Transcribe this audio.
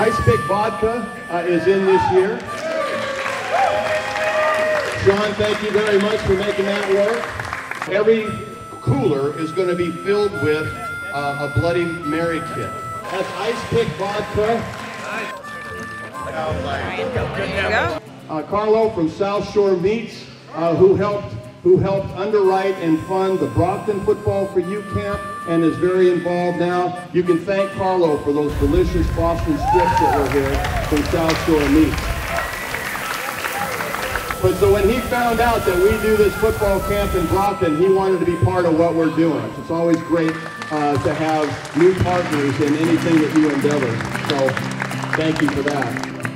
Ice Pik Vodka uh, is in this year. Sean, thank you very much for making that work. Every cooler is going to be filled with uh, a Bloody Mary kit. That's Ice Pik Vodka. There you go. Uh, Carlo from South Shore Meats, uh, who helped who helped underwrite and fund the Brockton Football for You camp and is very involved now. You can thank Carlo for those delicious Boston strips that were here from South Shore Meats. But so when he found out that we do this football camp in Brockton, he wanted to be part of what we're doing. It's always great uh, to have new partners in anything that you endeavor. So thank you for that.